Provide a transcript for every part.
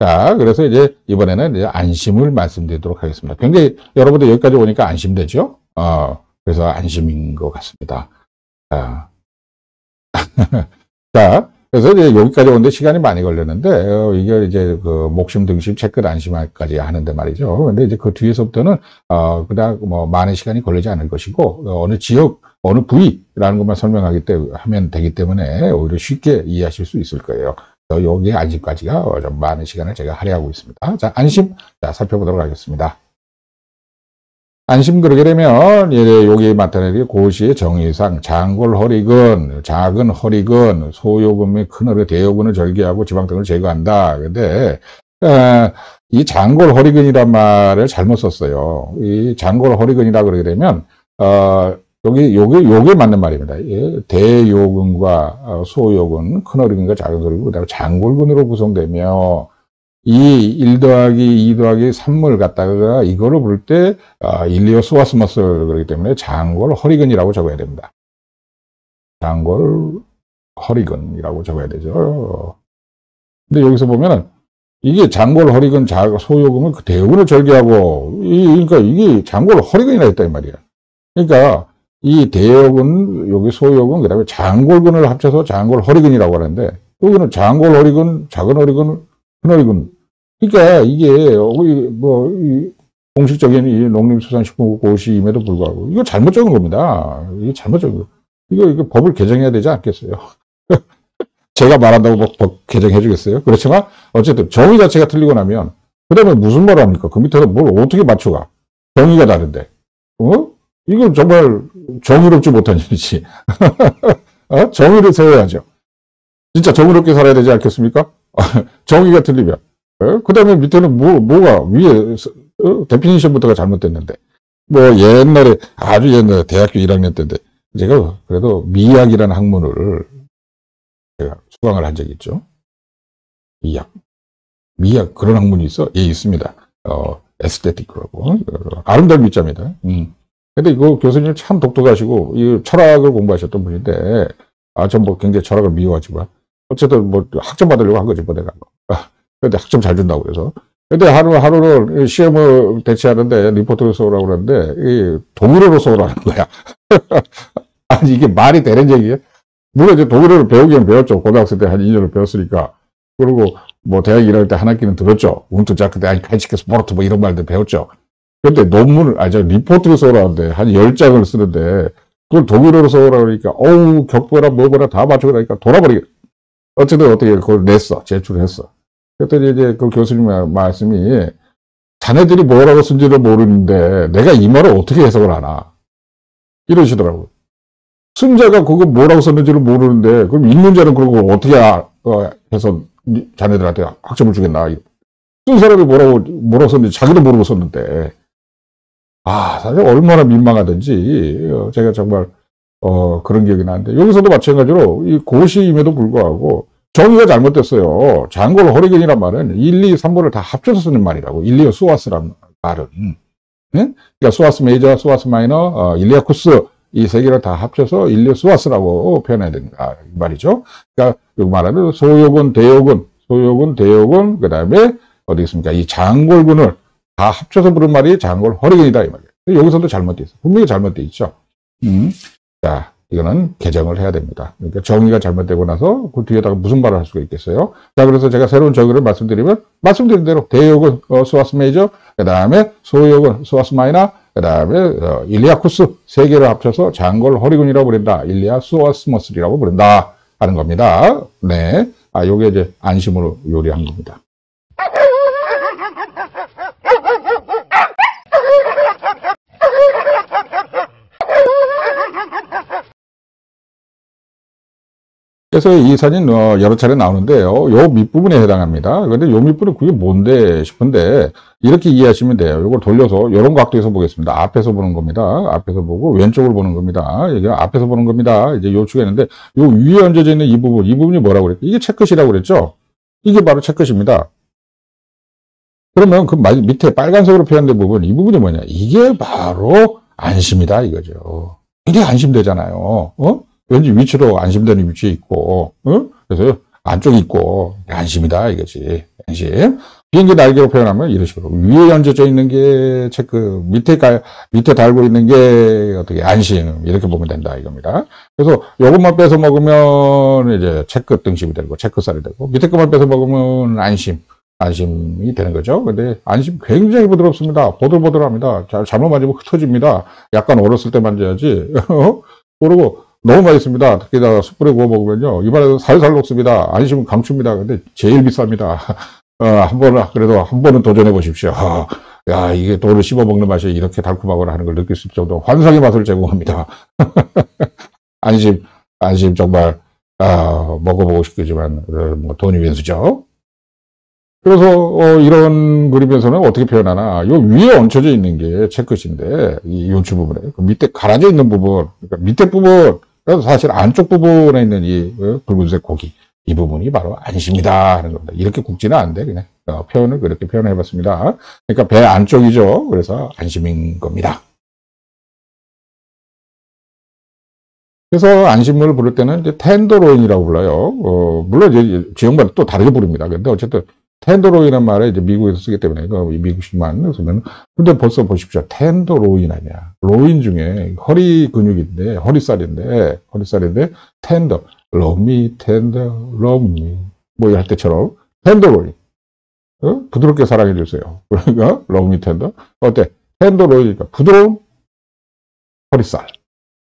자, 그래서 이제 이번에는 이제 안심을 말씀드리도록 하겠습니다. 굉장히 여러분들 여기까지 오니까 안심되죠? 어, 그래서 안심인 것 같습니다. 자, 자 그래서 이제 여기까지 오는데 시간이 많이 걸렸는데, 어, 이게 이제 그 목심 등심 체크 안심까지 하는데 말이죠. 근데 이제 그 뒤에서부터는, 어, 그닥 뭐 많은 시간이 걸리지 않을 것이고, 어, 어느 지역, 어느 부위라는 것만 설명하기 때문에, 하면 되기 때문에 오히려 쉽게 이해하실 수 있을 거예요. 여기 안심까지가 좀 많은 시간을 제가 할애하고 있습니다. 자, 안심. 자, 살펴보도록 하겠습니다. 안심 그러게 되면 예, 여기 나타내는 고시의 정의상 장골 허리근, 작은 허리근, 소요근 및 큰 허리, 대요근을 절개하고 지방 등을 제거한다. 근데 에, 이 장골 허리근이란 말을 잘못 썼어요. 이 장골 허리근이라 그러게 되면 어, 여기 요게 요게 맞는 말입니다. 예, 대요근과 어, 소요근, 큰 허리근과 작은 허리근, 그다음에 장골근으로 구성되며 이 1 더하기 2 더하기 3을 갖다가 이거를 부를 때 아, 일리오 수와스머스를 그러기 때문에 장골 허리근이라고 적어야 됩니다. 장골 허리근이라고 적어야 되죠. 근데 여기서 보면은 이게 장골 허리근 소요금은 그 대요근을 절개하고 이, 그러니까 이게 장골 허리근이라 이 말이야. 그러니까 이 대요근 여기 소요근 그다음에 장골근을 합쳐서 장골 허리근이라고 하는데 여기는 장골 허리근 작은 허리근 큰 허리근 그러니까 이게 뭐 공식적인 이 농림수산식품국 고시임에도 불구하고 이거 잘못 적은 겁니다. 이게 잘못 적은 거. 이거 이거 법을 개정해야 되지 않겠어요? 제가 말한다고 법, 법 개정해 주겠어요? 그렇지만 어쨌든 정의 자체가 틀리고 나면 그 다음에 무슨 말을 합니까? 그 밑에서 뭘 어떻게 맞춰가? 정의가 다른데. 어? 이건 정말 정의롭지 못한 일이지. 어? 정의를 세워야죠. 진짜 정의롭게 살아야 되지 않겠습니까? 정의가 틀리면. 어? 그 다음에 밑에는 뭐, 뭐가 위에, 어? definition부터가 잘못됐는데. 뭐 옛날에, 아주 옛날에 대학교 1학년 때인데, 제가 그래도 미학이라는 학문을 제가 수강을 한 적이 있죠. 미학. 미학, 그런 학문이 있어? 예, 있습니다. 어, aesthetic이라고. 아름다운 미자입니다. 음. 근데 이거 교수님 참 독특하시고, 이 철학을 공부하셨던 분인데, 아, 전 뭐 굉장히 철학을 미워하지만, 어쨌든 뭐 학점 받으려고 한 거지, 뭐 내가. 아, 근데 학점 잘 준다고 그래서. 근데 하루, 하루를 시험을 대체하는데 리포트를 써오라고 그러는데, 이 동물어로 써오라는 거야. 아니, 이게 말이 되는 얘기예요? 물론 이제 독일어를 배우기는 배웠죠. 고등학생 때 한 2년을 배웠으니까. 그리고 뭐 대학 일할 때 한 학기는 들었죠. 운투자 그때 아니 카이치케스 보르트 뭐 이런 말들 배웠죠. 근데 논문을, 아니, 저 리포트를 써오라는데 한 10장을 쓰는데 그걸 독일어로 써오라 그러니까 어우 격보라 뭐보라 다 맞추고 나니까 돌아버리게. 어쨌든 어떻게 그걸 냈어. 제출했어. 그랬더니 이제 그 교수님 말씀이 자네들이 뭐라고 쓴지를 모르는데 내가 이 말을 어떻게 해석을 하나. 이러시더라고요. 승자가 그거 뭐라고 썼는지를 모르는데 그럼 읽는 자는 그런 걸 어떻게 어, 해서 자네들한테 학점을 주겠나. 쓴 사람이 뭐라고, 뭐라고 썼는지 자기도 모르고 썼는데. 아, 사실 얼마나 민망하든지 어, 제가 정말 어, 그런 기억이 나는데 여기서도 마찬가지로 이 고시임에도 불구하고 정의가 잘못됐어요. 장골 허리겐이란 말은 1, 2, 3번을 다 합쳐서 쓰는 말이라고. 1, 2, 수와스란 말은. 네? 그러니까 수와스 메이저, 수와스 마이너, 어, 일리아쿠스 이 세 개를 다 합쳐서 1, 2, 수와스라고 표현해야 된다. 이 말이죠. 그러니까 말하는 소요근, 대요근, 소요근, 대요근, 그 다음에 어디 있습니까? 이 장골근을 다 합쳐서 부른 말이 장골 허리근이다. 이 말이에요. 여기서도 잘못돼 있어. 분명히 잘못돼 있죠. 음. 자, 이거는 개정을 해야 됩니다. 그러니까 정의가 잘못되고 나서 그 뒤에다가 무슨 말을 할 수가 있겠어요? 자, 그래서 제가 새로운 정의를 말씀드리면 말씀드린 대로 대요근 어, psoas major, 그 다음에 소요근 psoas minor, 그 다음에 어, iliacus 세 개를 합쳐서 장골 허리근이라고 부른다. iliopsoas muscle이라고 부른다. 하는 겁니다. 네. 아, 요게 이제 안심으로 요리한 겁니다. 그래서 이 사진 어, 여러 차례 나오는데요. 요 밑부분에 해당합니다. 그런데 요 밑부분은 그게 뭔데 싶은데 이렇게 이해하시면 돼요. 이걸 돌려서 이런 각도에서 보겠습니다. 앞에서 보는 겁니다. 앞에서 보고 왼쪽을 보는 겁니다. 이게 앞에서 보는 겁니다. 이제 요축가 있는데 요 위에 얹어져 있는 이 부분, 이 부분이 뭐라고 그랬죠? 이게 체크시라고 그랬죠? 이게 바로 체크시입니다. 그러면 그 밑에 빨간색으로 표현된 부분, 이 부분이 뭐냐? 이게 바로 안심이다 이거죠. 이게 안심되잖아요. 어? 왠지 위치로 안심되는 위치에 있고, 어? 그래서 안쪽에 있고, 안심이다, 이거지. 안심. 비행기 날개로 표현하면 이런 식으로 위에 얹어져 있는 게 체크, 밑에 가, 밑에 달고 있는 게 어떻게 안심 이렇게 보면 된다 이겁니다. 그래서 요것만 빼서 먹으면 이제 체크 등심이 되고 체크살이 되고 밑에 것만 빼서 먹으면 안심. 안심이 되는 거죠. 근데 안심 굉장히 부드럽습니다. 보들보들합니다. 잘, 잘못 만지면 흩어집니다. 약간 얼었을 때 만져야지. 그리고 너무 맛있습니다. 특히나 숯불에 구워 먹으면요. 입안에서 살살 녹습니다. 안심은 강추입니다. 근데 제일 비쌉니다. 어, 한 번은, 그래도 한 번은 도전해 보십시오. 어, 야, 이게 돌을 씹어 먹는 맛이 이렇게 달콤하거나 하는 걸 느낄 수 있을 정도 환상의 맛을 제공합니다. 안심, 안심 정말, 아, 먹어보고 싶겠지만, 어, 뭐 돈이 왼수죠. 그래서 어, 이런 그림에서는 어떻게 표현하나 요 위에 얹혀져 있는 게 체크시인데 이 요추 부분에 그 밑에 갈아져 있는 부분 그러니까 밑에 부분 그래서 사실 안쪽 부분에 있는 이 어, 붉은색 고기 이 부분이 바로 안심이다 하는 겁니다. 이렇게 굽지는 않는데 그냥 어, 표현을 그렇게 표현해 봤습니다. 그러니까 배 안쪽이죠. 그래서 안심인 겁니다. 그래서 안심을 부를 때는 이제 tenderloin이라고 불러요. 어, 물론 이제 지역마다 또 다르게 부릅니다. 근데 어쨌든 tenderloin이란 말을 이제 미국에서 쓰기 때문에 미국식만 쓰면 근데 벌써 보십시오. tenderloin 아니야. loin 중에 허리 근육인데 허리살인데 허리살인데 tender. Love me tender love me 뭐 할 때처럼 텐더로인. 어? 부드럽게 사랑해 주세요. 그러니까 러미 텐더. 어때? 텐더로인이니까 부드러운 허리살.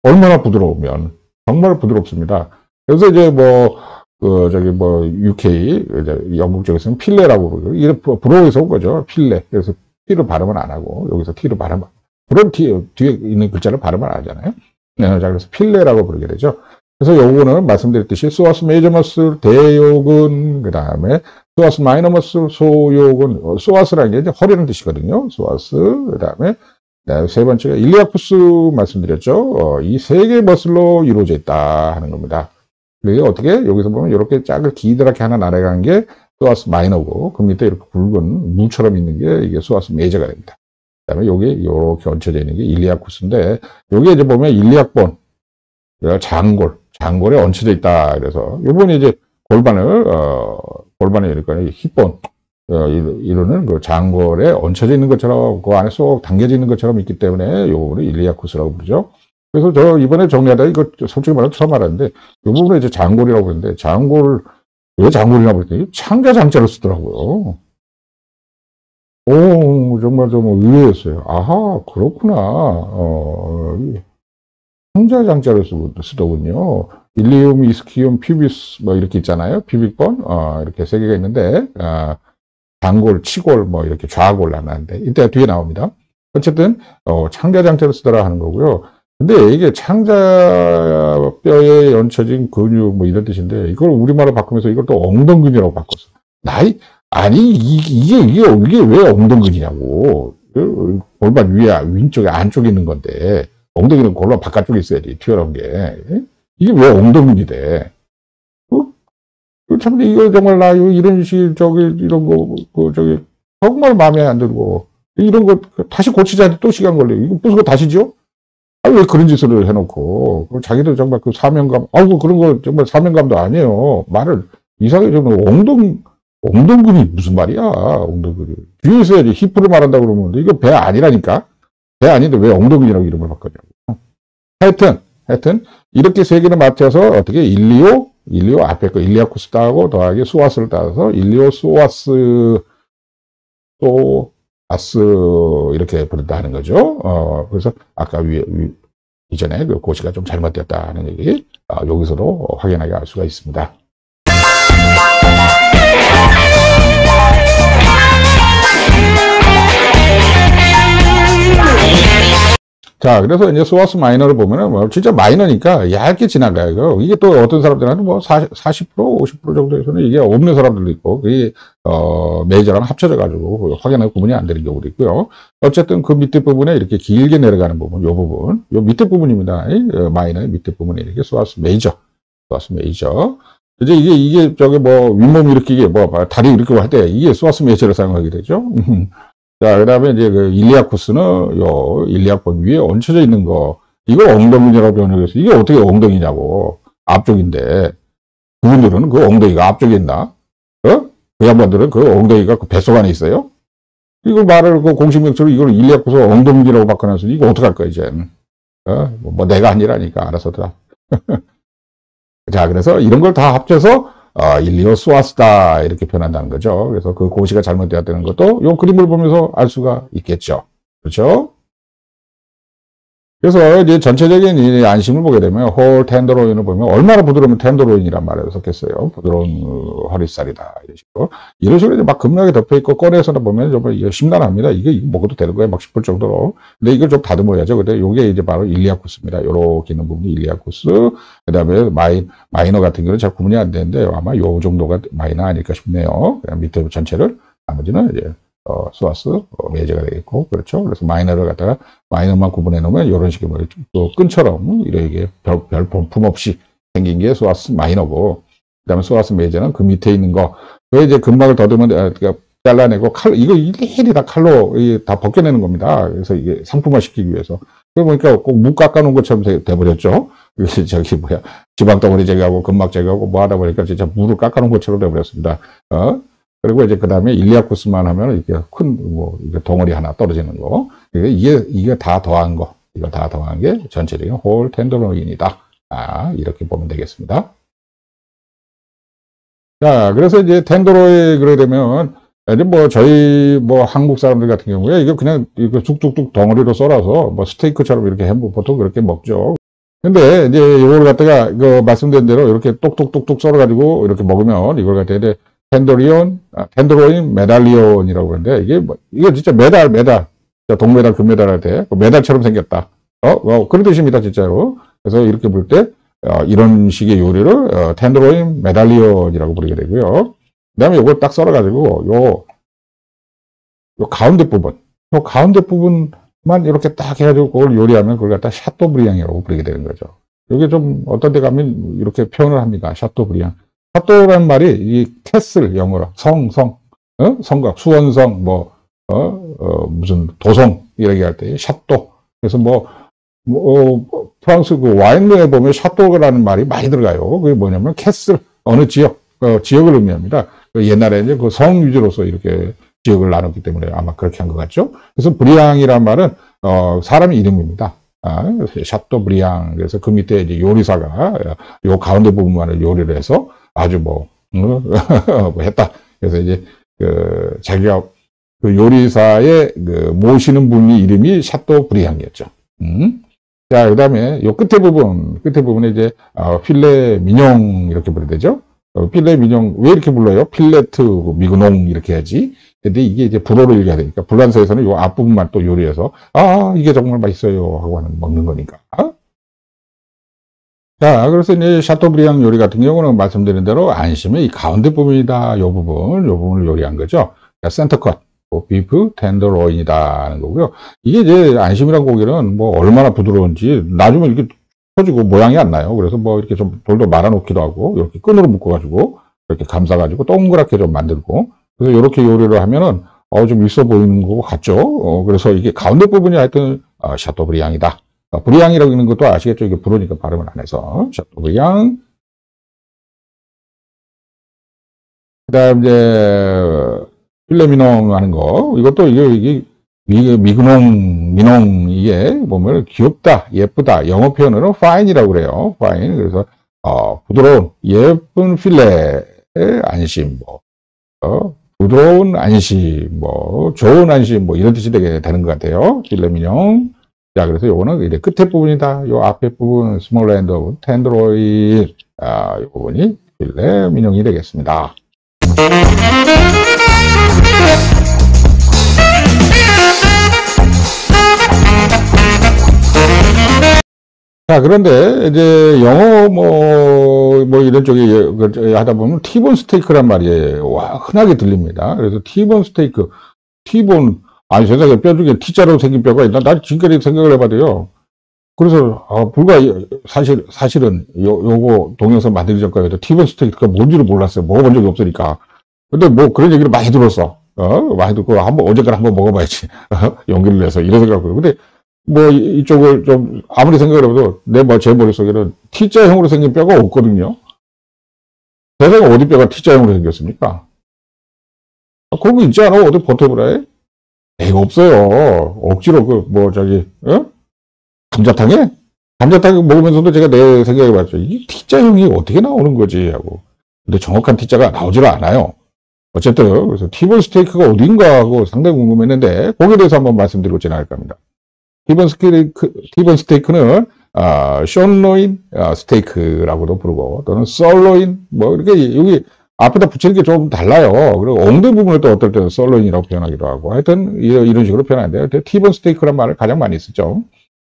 얼마나 부드러우면 정말 부드럽습니다. 그래서 이제 뭐 그 저기 뭐 UK 영국 쪽에서는 필레라고 부르고 이게 브로에서 온 거죠. 필레. 그래서 T로 발음을 안 하고 여기서 T로 발음 브로 뒤에, 뒤에 있는 글자를 발음을 안 하잖아요. 네, 자 그래서 필레라고 부르게 되죠. 그래서 요거는 말씀드렸듯이 psoas major muscle 대요근 그 다음에 소아스 마이너머스 소욕은 어, psoas라는 게 이제 허리라는 뜻이거든요. psoas 그 다음에 세 번째가 iliacus 말씀드렸죠. 어, 이 세 개 muscle로 이루어져 있다 하는 겁니다 그게 어떻게 여기서 보면 이렇게 짝을 기드랗게 하나 날아간 게 psoas minor고 그 밑에 이렇게 굵은 무처럼 있는 게 이게 psoas major가 됩니다. 그다음에 여기 이렇게 얹혀져 있는 게 iliacus인데 여기 이제 보면 일리아본 장골 장골에 얹혀져 있다. 그래서 이번에 이제 골반을 어 골반에 그러니까 힙본 어, 이루는 그 장골에 얹혀져 있는 것처럼 그 안에 쏙 담겨져 있는 것처럼 있기 때문에 요거는 일리아쿠스라고 부르죠. 그래서 저 이번에 정리하다 이거 솔직히 말하면 처음 알았는데 이 부분에 이제 장골이라고 그러는데 장골 왜 장골이라고 그랬더니 창자 장자를 쓰더라고요. 오 정말 좀 의외였어요. 아하 그렇구나. 어, 창자 장자를 쓰 더군요. 일리움, 이스키움, 퓨비스 뭐 이렇게 있잖아요. 퓨빅번 어, 이렇게 세 개가 있는데 어, 장골, 치골 뭐 이렇게 좌골 나는데 이때 뒤에 나옵니다. 어쨌든 어, 창자 장자를 쓰더라 하는 거고요. 근데 이게 창자 뼈에 연쳐진 근육 뭐 이런 뜻인데 이걸 우리말로 바꾸면서 이걸 또 엉덩근이라고 바꿨어. 나이 아니 이, 게 이게 이게 왜 엉덩근이냐고. 그 골반 위에 왼쪽에 안쪽에 있는 건데 엉덩이는 골반 바깥쪽에 있어야지 튀어나온 게 이게 왜 엉덩근이 돼? 어? 참 이거 정말 나 이런 식 저기 이런 거 그 저기 정말 마음에 안 들고 이런 거 다시 고치자 또 시간 걸려. 이거 무슨 거 다시죠? 아, 왜 그런 짓을 해놓고. 자기도 정말 그 사명감, 아이고, 그런 거 정말 사명감도 아니에요. 말을 이상하게 정말 엉덩, 엉덩근이 무슨 말이야, 엉덩근이. 뒤에 있어야지. 히프를 말한다 그러면. 이거 배 아니라니까? 배 아닌데 왜 엉덩근이라고 이름을 바꿨냐고. 하여튼, 하여튼, 이렇게 세 개를 맞춰서 어떻게 일리오, 일리오 앞에 거 일리아쿠스 따고 더하기 수와스를 따서 일리오 수와스 또 아스 이렇게 부른다는 거죠. 어, 그래서 아까 위, 위 이전에 그 고시가 좀 잘못됐다는 얘기 어, 여기서도 확인하게 할 수가 있습니다. 자, 그래서 이제 소아스 마이너를 보면은 뭐 진짜 마이너니까 얇게 지나가요. 이게 또 어떤 사람들한테 뭐 40, 40% 50% 정도에서는 이게 없는 사람들도 있고, 그게, 어, 메이저랑 합쳐져가지고 확연하게 구분이 안 되는 경우도 있고요. 어쨌든 그 밑에 부분에 이렇게 길게 내려가는 부분, 요 부분, 요 밑에 부분입니다. 어, 마이너의 밑에 부분에 이렇게 소아스 메이저, 소아스 메이저. 이제 이게, 이게 저기 뭐 윗몸 이게 뭐 다리 이렇게 할때 이게 소아스 메이저를 사용하게 되죠. 자, 그 다음에 이제 그 일리아쿠스는 요 일리아콘 위에 얹혀져 있는 거, 이걸 엉덩이라고 변형해서 이게 어떻게 엉덩이냐고. 앞쪽인데. 그분들은 그 엉덩이가 앞쪽에 있나? 어? 그 양반들은 그 엉덩이가 그 뱃속 안에 있어요. 이거 말을 그 공식 명칭으로 이걸 일리아쿠스 엉덩이라고 바꿔놨으니 이거 어떡할 거야, 이제. 어? 뭐, 뭐 내가 아니라니까 알아서더라. 자, 그래서 이런 걸 다 합쳐서 어, 일리오스 와스다 이렇게 표현한다는 거죠. 그래서 그 고시가 잘못되었다는 것도 이 그림을 보면서 알 수가 있겠죠. 그렇죠? 그래서 이제 전체적인 안심을 보게 되면 whole tenderloin을 보면 얼마나 부드러우면 tenderloin이란 말을 썼겠어요. 부드러운 어, 허리살이다. 이런 식으로. 이런 식으로 이제 막 근막이 덮여 있고 꺼내서는 보면 정말 심란합니다. 이게, 먹어도 되는 거예요. 막 싶을 정도로. 근데 이걸 좀 다듬어야죠. 근데 이게 이제 바로 iliacus입니다. 요렇게 있는 부분이 iliacus. 그 다음에 mi, minor 같은 경우는 잘 구분이 안 되는데 아마 요 정도가 마이너 아닐까 싶네요. 밑에 전체를 나머지는 이제 어, 소아스 어, 매제가 되겠고 그렇죠. 그래서 마이너를 갖다가 마이너만 구분해 놓으면 이런 식의 뭐또 끈처럼 이렇게 별, 별 본품 없이 생긴 게 소아스 마이너고 그다음에 소아스 매제는 그 밑에 있는 거. 그 이제 근막을 더듬으면 아, 그러니까 잘라내고 칼 이거 일일이 다 칼로 다 벗겨내는 겁니다. 그래서 이게 상품화 시키기 위해서. 그 보니까 꼭 무 깎아놓은 것처럼 돼버렸죠. 그래서 저기 뭐야 지방 덩어리 제거하고 근막 제거하고 뭐 하다 보니까 진짜 무를 깎아놓은 것처럼 돼버렸습니다. 어? 그리고 이제 그 다음에 일리아쿠스만 하면 이렇게 큰, 뭐, 덩어리 하나 떨어지는 거. 이게, 이게 다 더한 거. 이거 다 더한 게 전체적인 홀 텐더로인이다. 아, 이렇게 보면 되겠습니다. 자, 그래서 이제 텐더로에 그러게 되면, 이제 뭐 저희 뭐 한국 사람들 같은 경우에 이거 그냥 이거 뚝뚝뚝 덩어리로 썰어서 뭐 스테이크처럼 이렇게 해 보통 그렇게 먹죠. 근데 이제 이걸 갖다가 그 말씀드린 대로 이렇게 똑똑똑똑 썰어가지고 이렇게 먹으면 이걸 갖다가 이제 tenderlion, 아, tenderloin medallion이라고 하는데 이게 뭐, 이게 진짜 메달, 메달. 동메달, 금메달 할 때, 그 메달처럼 생겼다. 어, 어, 그런 뜻입니다, 진짜로. 그래서 이렇게 볼 때, 어, 이런 식의 요리를, 어, tenderloin medallion이라고 부르게 되고요. 그 다음에 이걸 딱 썰어가지고, 요, 요 가운데 부분, 요 가운데 부분만 이렇게 딱 해가지고 그걸 요리하면 그걸 갖다 chateaubriand이라고 부르게 되는 거죠. 이게 좀 어떤 데 가면 이렇게 표현을 합니다. chateaubriand. château라는 말이 이 castle 영어로 성, 성, 어? 성곽, 수원성, 뭐, 어, 어, 무슨 도성 이렇게 할 때 château. 그래서 뭐, 뭐 어, 프랑스 그 와인에 보면 château라는 말이 많이 들어가요. 그게 뭐냐면 castle 어느 지역, 어, 지역을 의미합니다. 그 옛날에 이제 그 성 위주로서 이렇게 지역을 나눴기 때문에 아마 그렇게 한 것 같죠. 그래서 Briand이란 말은 어, 사람 이름입니다. 아, château Briand. 그래서 그 밑에 이제 요리사가 요 가운데 부분만을 요리를 해서 아주 뭐, 어? 뭐 했다. 그래서 이제 그 자기가 그 요리사의 그 모시는 분이 이름이 샤또 브리앙이었죠. 음? 자, 그 다음에 요 끝에 부분, 끝에 부분에 이제 어, 필레 민용 이렇게 부르 되죠. 어, 필레 민용 왜 이렇게 불러요? 필레트 미그농 이렇게 해야지. 근데 이게 이제 불어로 얘기해야 되니까 불란서에서는 요 앞부분만 또 요리해서 아 이게 정말 맛있어요 하고 하는 먹는 거니까. 자, 그래서 이제 샤토브리앙 요리 같은 경우는 말씀드린 대로 안심의 이 가운데 부분이다. 요 부분, 요 부분을 요리한 거죠. 센터컷, 뭐 비프 텐더로인이다 하는 거고요. 이게 이제 안심이란 고기는 뭐 얼마나 부드러운지 놔주면 이렇게 터지고 모양이 안 나요. 그래서 뭐 이렇게 좀 돌돌 말아놓기도 하고 이렇게 끈으로 묶어가지고 이렇게 감싸가지고 동그랗게 좀 만들고 그래서 이렇게 요리를 하면은 어, 좀 있어 보이는 거 같죠. 어, 그래서 이게 가운데 부분이 하여튼 어, 샤토브리앙이다. 어, 불량이라고 하는 것도 아시겠죠? 이게 불으니까 발음을 안 해서. 자, 불량. 그 다음, 이제, 필레미농 하는 거. 이것도 이게, 이게, 미, 미그농, 미농, 이게 보면 귀엽다, 예쁘다. 영어 표현으로 fine이라고 그래요. fine. 그래서, 어, 부드러운, 예쁜 필레의 안심, 뭐, 어, 부드러운 안심, 뭐, 좋은 안심, 뭐, 이런 뜻이 되게 되는 것 같아요. 필레미뇽. 자, 그래서 요거는 이제 끝에 부분이다. 요 앞에 부분, small end of tenderloin, 아, 요 부분이 필레 민용이 되겠습니다. 자, 그런데 이제 영어 뭐, 뭐 이런 쪽에 그, 하다 보면 티본 스테이크란 말이 와, 흔하게 들립니다. 그래서 티본 스테이크, 티본, 아니 세상에 뼈 중에 T자로 생긴 뼈가 있나? 난 지금까지 생각을 해봐도요. 그래서 아, 불과 사실 사실은 요, 요거 동영상 만들기 전까지도 티본 스테이크가 뭔지를 몰랐어요. 먹어본 적이 없으니까. 근데 뭐 그런 얘기를 많이 들었어. 어? 많이 듣고 한번 어제까지 한번 먹어봐야지. 어? 용기를 내서 이런 생각을 근데 뭐 이쪽을 좀 아무리 생각을 해봐도 내뭐제 머릿속에는 T자형으로 생긴 뼈가 없거든요. 세상에 어디 뼈가 T자형으로 생겼습니까? 아, 그런 거 있지 않아? 어디 버텨보라 해? 애가 없어요. 억지로 그, 뭐, 저기, 어? 감자탕에? 감자탕 먹으면서도 제가 내 생각해 봤죠. 이 T자형이 어떻게 나오는 거지? 하고. 근데 정확한 T자가 나오질 않아요. 어쨌든, 그래서 티본 스테이크가 어딘가 하고 상당히 궁금했는데, 거기에 대해서 한번 말씀드리고 지나갈까 합니다. 티본 스테이크, 티본 스테이크는, 아, sirloin 아, 스테이크라고도 부르고, 또는 sirloin, 뭐, 이렇게, 여기 앞에다 붙이는 게 좀 달라요. 그리고 엉덩이 부분을 또 어떨 때는 sirloin이라고 표현하기도 하고, 하여튼, 이런 식으로 표현하는데요. 티본 스테이크란 말을 가장 많이 쓰죠.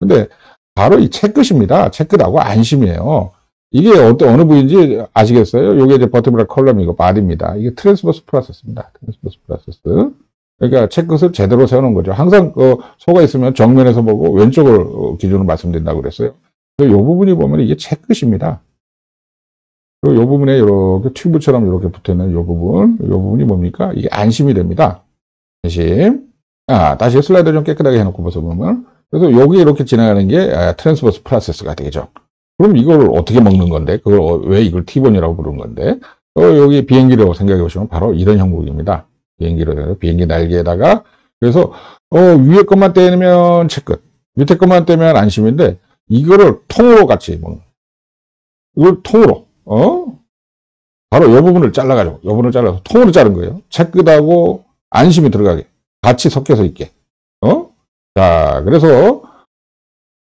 근데, 바로 이 채끝입니다. 채끝하고 안심이에요. 이게 어떤, 어느 부위인지 아시겠어요? 이게 이제 vertebra column이고 body입니다. 이게 transverse process입니다. transverse process. 그러니까 채끝을 제대로 세우는 거죠. 항상 그 소가 있으면 정면에서 보고 왼쪽을 기준으로 말씀드린다고 그랬어요. 이 부분이 보면 이게 채끝입니다. 이 부분에 이렇게 튜브처럼 이렇게 붙어 있는 이 부분, 이 부분이 뭡니까? 이게 안심이 됩니다. 안심. 아, 다시 슬라이드 좀 깨끗하게 해놓고 보면 그래서 여기 이렇게 지나가는 게 transverse process가 되겠죠. 그럼 이걸 어떻게 먹는 건데? 그걸 어, 왜 이걸 T-bone이라고 부르는 건데? 어, 여기 비행기라고 생각해 보시면 바로 이런 형국입니다. 비행기로 비행기 날개에다가 그래서 어, 위에 것만 떼면 채끝, 밑에 것만 떼면 안심인데 이거를 통으로 같이 먹는. 이걸 통으로 어? 바로 이 부분을 잘라가지고 이 부분을 잘라서 통으로 자른 거예요. 채끝하고 안심이 들어가게 같이 섞여서 있게. 어? 자, 그래서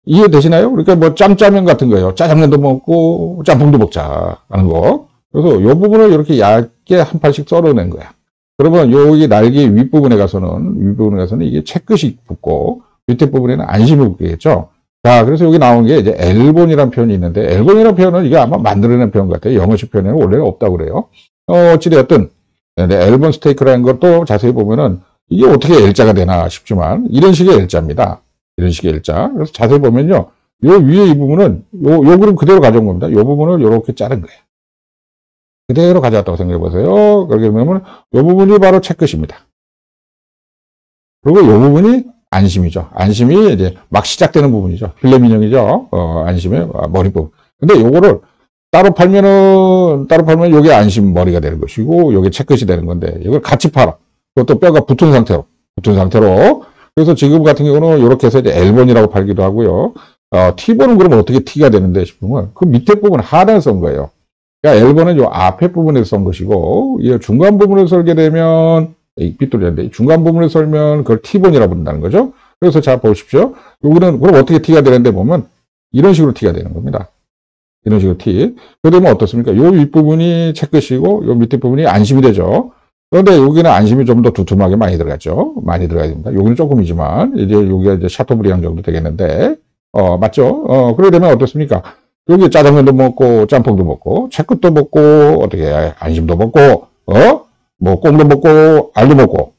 이해되시나요? 그러니까 뭐 짬짜면 같은 거예요. 짜장면도 먹고 짬뽕도 먹자 하는 거. 그래서 이 부분을 이렇게 얇게 한 팔씩 썰어낸 거야. 그러면 여기 날개 윗부분에 가서는 윗부분에 가서는 이게 채끝이 붙고 밑에 부분에는 안심이 붙겠죠. 자, 그래서 여기 나온 게 이제 엘본이라는 표현이 있는데 엘본이라는 표현은 이게 아마 만들어낸 표현 같아요. 영어식 표현에는 원래는 없다고 그래요. 어, 어찌되었든 엘본 스테이크라는 것도 자세히 보면은 이게 어떻게 L자가 되나 싶지만 이런 식의 L자입니다. 이런 식의 L자. 그래서 자세히 보면요. 요 위에 이 부분은 요, 요 그림 그대로 가져온 겁니다. 요 부분을 이렇게 자른 거예요. 그대로 가져왔다고 생각해 보세요. 그렇게 되면 요 부분이 바로 채끝입니다. 그리고 요 부분이 안심이죠. 안심이 이제 막 시작되는 부분이죠. 필레민형이죠. 어, 안심의 머리 부분. 근데 요거를 따로 팔면은, 따로 팔면 요게 안심 머리가 되는 것이고, 요게 채끝이 되는 건데, 이걸 같이 팔아. 그것도 뼈가 붙은 상태로, 붙은 상태로. 그래서 지금 같은 경우는 이렇게 해서 이제 L본이라고 팔기도 하고요. 어, T본은 그러면 어떻게 T가 되는데 싶으면 그 밑에 부분 하단에 썬 거예요. 그러니까 L본은 요 앞에 부분에서 썬 것이고, 이 중간 부분을 설게 되면, 빗돌이인데 중간 부분을 설면 그걸 T본이라고 부른다는 거죠. 그래서 자 보십시오. 여기는 그럼 어떻게 T가 되는데 보면 이런 식으로 T가 되는 겁니다. 이런 식으로 T. 그러면 어떻습니까? 요 윗부분이 채끝이고 요 밑에 부분이 안심이 되죠. 그런데 여기는 안심이 좀 더 두툼하게 많이 들어갔죠. 많이 들어가야 됩니다. 여기는 조금이지만, 이제 여기가 이제 샤토브리앙 정도 되겠는데, 어, 맞죠? 어, 그러게 되면 어떻습니까? 여기 짜장면도 먹고, 짬뽕도 먹고, 채끝도 먹고, 어떻게, 안심도 먹고, 어? 뭐, 꽁도 먹고, 알도 먹고.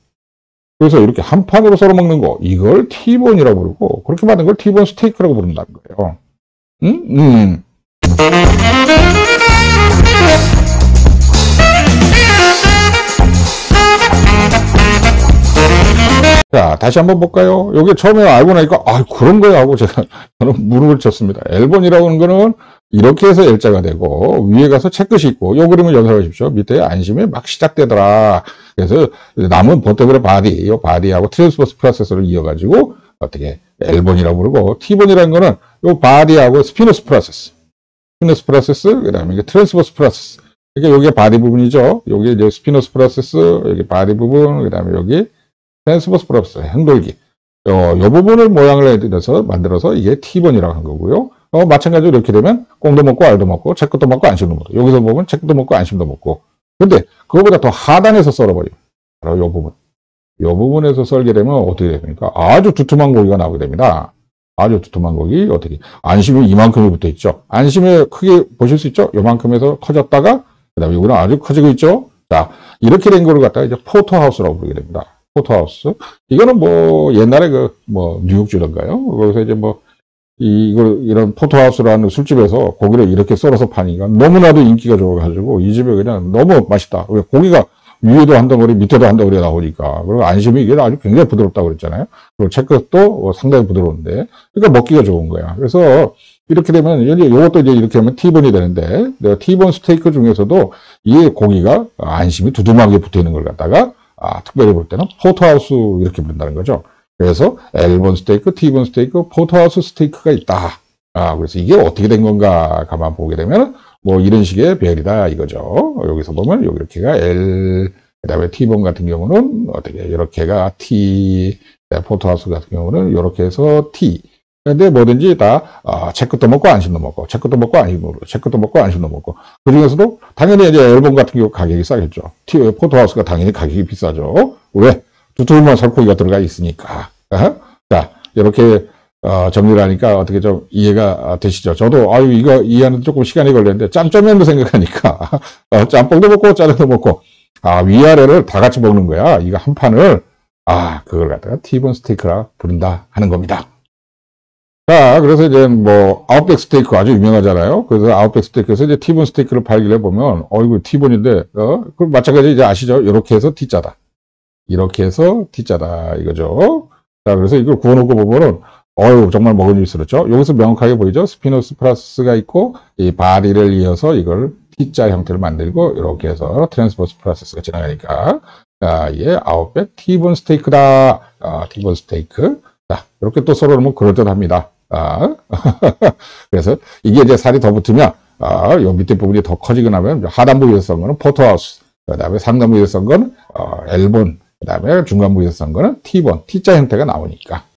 그래서 이렇게 한 판으로 썰어 먹는 거, 이걸 T본이라고 부르고, 그렇게 만든 걸 T본 스테이크라고 부른다는 거예요. 음? 음. 자, 다시 한번 볼까요? 여기 처음에 알고 나니까, 아, 그런 거야 하고 제가, 저는 무릎을 쳤습니다. L-bone이라고 하는 거는 이렇게 해서 L자가 되고, 위에 가서 채끝이 있고, 요 그림을 연습하십시오. 밑에 안심이 막 시작되더라. 그래서 남은 버터그의 바디, 요 body하고 transverse process를 이어가지고, 어떻게, L-bone이라고 부르고, T-bone이라는 거는 요 body하고 spinous process. spinous process, 그 다음에 이게 transverse process. 그러니까 여기가 body 부분이죠. 여기 이제 spinous process, 여기 body 부분, 그 다음에 여기 transverse process, 횡돌기. 어, 이 부분을 모양을 해드려서 만들어서 이게 T본이라고 한 거고요. 어, 마찬가지로 이렇게 되면 꿩도 먹고 알도 먹고 채끝도 먹고 안심도 먹고 여기서 보면 채끝도 먹고 안심도 먹고 근데 그거보다 더 하단에서 썰어버리면 바로 이 부분 이 부분에서 썰게 되면 어떻게 됩니까? 아주 두툼한 고기가 나오게 됩니다. 아주 두툼한 고기 어떻게 안심이 이만큼이 붙어 있죠. 안심에 크게 보실 수 있죠. 요만큼에서 커졌다가 그 다음에 이거는 아주 커지고 있죠. 자 이렇게 된 거를 갖다가 이제 porterhouse라고 부르게 됩니다. porterhouse. 이거는 뭐 옛날에 그 뭐 뉴욕주던가요? 거기서 이제 뭐 이걸 이런 porterhouse라는 술집에서 고기를 이렇게 썰어서 파니까 너무나도 인기가 좋아가지고 이 집에 그냥 너무 맛있다. 왜 고기가 위에도 한 덩어리 밑에도 한 덩어리 나오니까 그리고 안심이 이게 아주 굉장히 부드럽다고 그랬잖아요. 그리고 채끝도 상당히 부드러운데 그러니까 먹기가 좋은 거야. 그래서 이렇게 되면 이것도 이제 이렇게 하면 T본이 되는데 내가 T본 스테이크 중에서도 이 고기가 안심이 두툼하게 붙어 있는 걸 갖다가 아, 특별히 볼 때는 porterhouse 이렇게 부른다는 거죠. 그래서 L본 스테이크, T본 스테이크, porterhouse 스테이크가 있다. 아, 그래서 이게 어떻게 된 건가 가만 보게 되면 뭐 이런 식의 뼈이다 이거죠. 여기서 보면 이렇게가 L, 그 다음에 T본 같은 경우는 어떻게 이렇게가 T, 포토하우스 같은 경우는 이렇게 해서 T. 근데 뭐든지 다 어, 체크도 먹고 안심도 먹고 체크도 먹고 안심도 먹고 체크도 먹고 안심도 먹고 그 중에서도 당연히 이제 앨범 같은 경우 가격이 싸겠죠. 티, 포토하우스가 당연히 가격이 비싸죠. 왜? 두툼한 살코기가 들어가 있으니까. 어? 자 이렇게 어, 정리를 하니까 어떻게 좀 이해가 되시죠? 저도 아유 이거 이해하는 조금 시간이 걸렸는데 짬짜면도 생각하니까 어, 짬뽕도 먹고 짜장도 먹고 아 위아래를 다 같이 먹는 거야. 이거 한 판을 아 그걸 갖다가 티본 스테이크라 부른다 하는 겁니다. 자, 그래서 이제 뭐, 아웃백 스테이크 아주 유명하잖아요. 그래서 아웃백 스테이크에서 이제 티본 스테이크를 발견해 보면, 어이구, 티본인데, 어, 그 마찬가지 이제 아시죠? 이렇게 해서 T자다. 이렇게 해서 T자다. 이거죠. 자, 그래서 이걸 구워놓고 보면은, 어유 정말 먹음직스럽죠. 여기서 명확하게 보이죠? spinous process가 있고, 이 body를 이어서 이걸 T자 형태를 만들고, 이렇게 해서 transverse process가 지나가니까, 자, 이게 아웃백 티본 스테이크다. 아, 티본 스테이크. 자, 이렇게 또 서로 뭐 그럴듯합니다. 아, 그래서 이게 이제 살이 더 붙으면, 아, 요 밑에 부분이 더 커지거나 하면 하단부 위에서 썬 거는 porterhouse, 그 다음에 상단부 위에서 썬 거는 어, L본, 그 다음에 중간부위에서 썬 거는 T본, T자 형태가 나오니까.